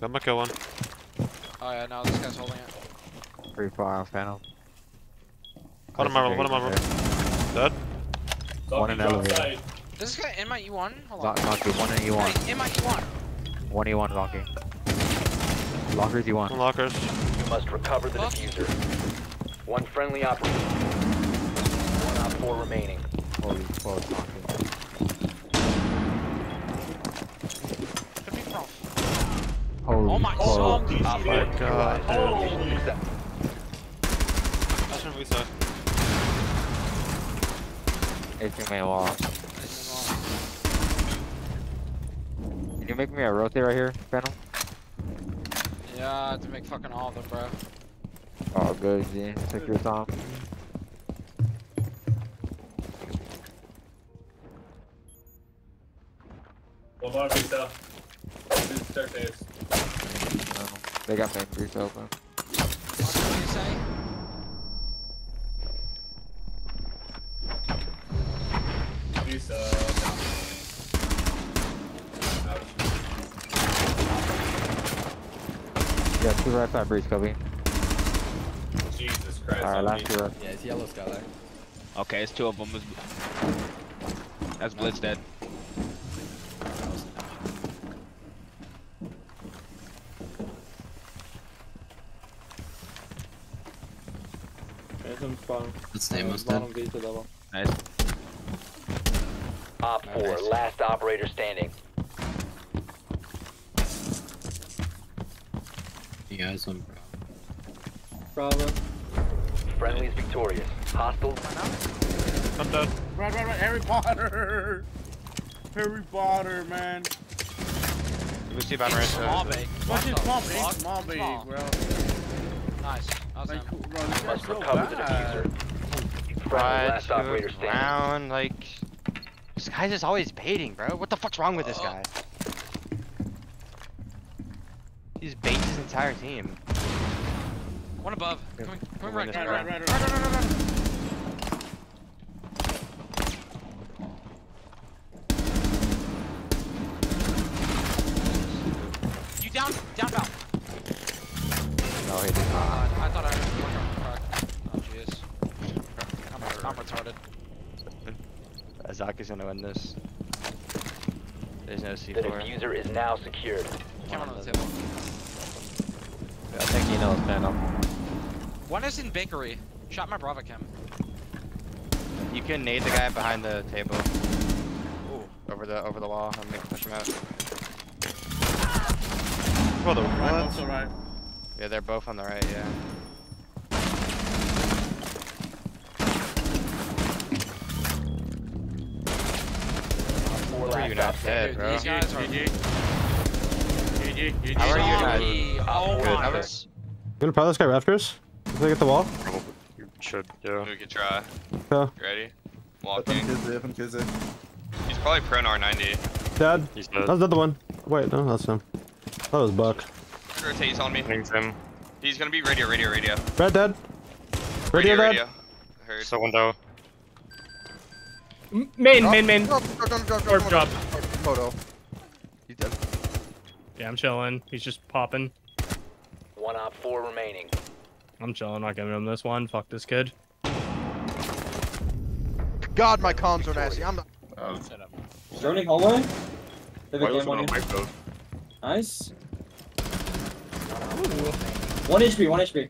Got my kill one. Oh yeah, no, this guy's holding it. Pretty far off panel. One in my room, one in my room. Dead? One in elevator. This guy in my E1? Hold on. Zonkey, one in E1. Hey, in my E1. One E1 Zonkey. Lockers E1. Lockers. You must recover the Fuck. defuser. One friendly operator. One op four remaining. Holy fuck, Zonkey. Could be from. Holy Oh my fuck. god. Op oh my God, neutralized. Mission success. That's from reset. It's main wall. Can you make me a rotate right here, panel? Yeah, I have to make fucking all of them, bro. Oh, good, Z. Take your time. One more pizza. Two staircase. No. They got main breach open. What did you say? Yeah, two right side breach, Kobe. Jesus Christ. Alright, last two right. Yeah, it's yellow skylight. Okay, it's two of them. That's Blitz dead. Let's name us dead. Nice. Op four, Nice. last operator standing. You guys on Friendly is victorious. Hostiles. I'm dead. Right, right, right. Harry Potter. Harry Potter, man. We see banner right Small there. bait. What's What his the small fuck? bait? Small bait, bro. Nice. That Like, him. bro, Must recover the bad. defuser. Friendly Tried last to operator standing. round, like this guy's just always baiting, bro. What the fuck's wrong with this guy? He's baits his entire team. One above. Yeah, Coming, we'll coming win right, this right, Right, right, right, right, right, right, right. right, right, right. You down, down, down. No, he did not. Uh, I thought I heard you work on crack. Oh jeez. I'm, I'm retarded. Azaki's gonna win this. There's no The C4. defuser is now secured. Came on the table. I think he knows panel. One is in bakery. Shot my Brava cam. You can nade the guy behind the table. Ooh, over the over the wall. I'm gonna push him out. Brother, Right, what? right. Yeah, they're both on the right. Yeah. How are you not dead, Dude, bro? these guys are. GG. GG. GG. How are you not- Oh Good. my. That. You gonna pile this guy Raptors? If they get the wall? You should, yeah. We could try. Yeah. Ready? Walking. He's He's probably prone R90. Dad? He's dead. That's the one. Wait, no, that's him. That was Buck. Rotate, on me. Thanks him. He's gonna be radio, radio, radio. Red dead. Radio, Radio, radio. Heard. So window. Main, main, main. Drop, drop, drop, drop, Or drop, drop. Photo. He's dead. Yeah, I'm chilling. He's just popping. One op four remaining. I'm chilling. Not giving him this one. Fuck this kid. God, my comms are nasty. I'm not. Um, Droning hallway? Why was it on my phone? Nice. One HP, one HP.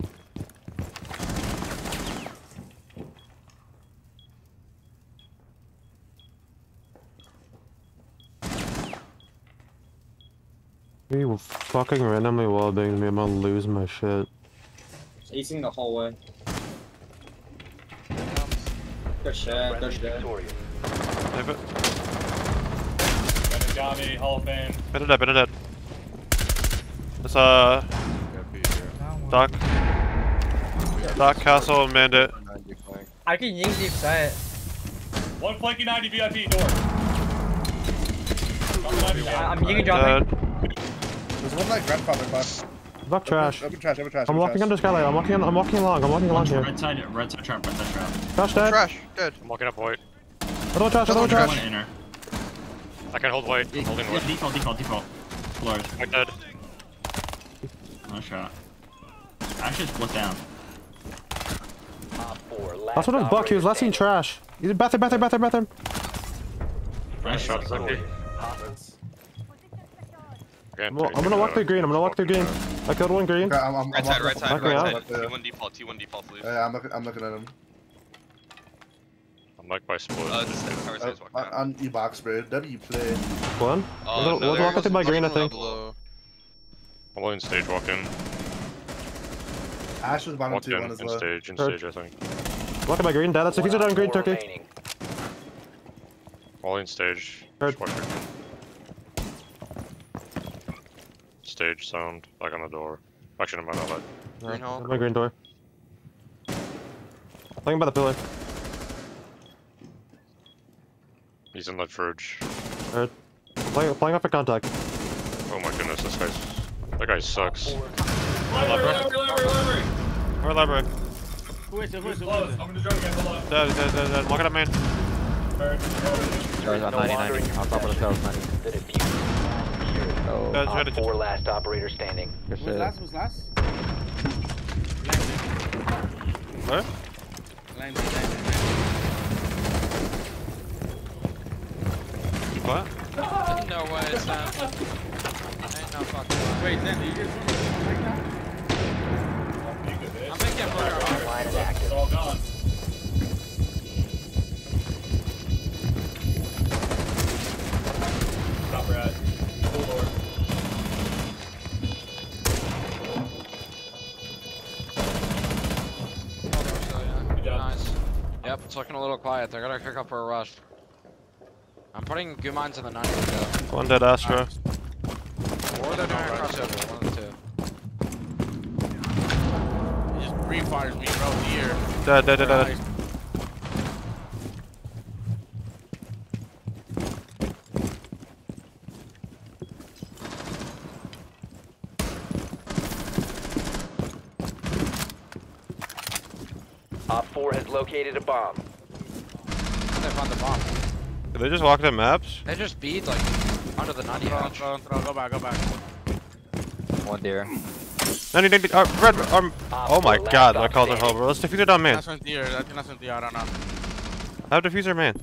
You fucking randomly wall banged me. I'm gonna lose my shit. Acing the hallway. Good shit, Friendly good is shit. victorious. Save it. Johnny, Hall of Fame. Better dead, better dead. It's uh. Doc. Doc Castle and Bandit. I can ying deep sight. One flanky 90 VIP door. I'm ying Dead. There's one like grandfather class. Fuck trash. Open trash, open trash. I'm open walking trash. under skylight. I'm walking. I'm walking along. I'm walking along here. Red side, red side trap, red side trap. Trash dead. Trash, dead. I'm walking up white. Other one trash. Other one trash. inner. I can hold white. Holding white. default, default, default. Floors. White dead. Nice shot. Ash just split down. Op 4, last That's what his buck. He was last seen trash. He's in bathroom, bathroom, bathroom, bathroom. Nice shot, Sucky. I'm, gonna- I'm gonna walk through green. I'm gonna walk through green. I killed one green. Okay, I'm, I'm, Right I'm side, right side, Back me right side. T1 default, T1 default, please. Yeah, I'm looking, I'm looking at him. I'm like by split. Uh, this is tower Uh, walking on, out. on E-box, bro. W play. One. Oh, One's- no, one's there walking through my green, I think. I'm in stage walking. Ash was bottom Walked two, in, one as in well. stage, in stage, I think. Walking my green. Dad, that's a One fuser Op down green, turkey. remaining. All in stage. Heard. Just walk through. Stage sound, like on the door. Actually, no, no, no. Green hole. My green door. Playing by the pillar. He's in the fridge. Heard. Playing, playing off a contact. Oh my goodness, this guy's. That guy sucks. Library, library, library, library. Where library? Who is it? Who is it? Who Close. is it? I'm gonna drop again. Hold on. Dead, dead, dead, dead. Walk it up, man. Alright, alright. Guys, on No 90, longer 90. in On top of the cells, 90. The defuser is secured. Oh, Dead, Op 4 last operator standing. good Who's last? Who's last? Where? Landing, landing, landing. What? No way, Sam. Ain't no fucking way. Wait, then you just Yep, it's looking a little quiet. They're gonna kick up for a rush. I'm putting Gu mines in the 90 though. One dead Astra. Or they're doing a crossover, one of the two. He just pre-fires me, bro. Here. Dead, dead, dead, dead. Op 4 has located a bomb. They found the bomb. Did they just walk the maps? They just beat like under the 90 Throw, hatch. throw, throw. Go back, go back. One deer. 90, 90, uh, red, um, oh my god, my stop calls are hell, bro. Let's defuse it on man. That's one tier. I think that's one tier. I don't know. Have defuser man.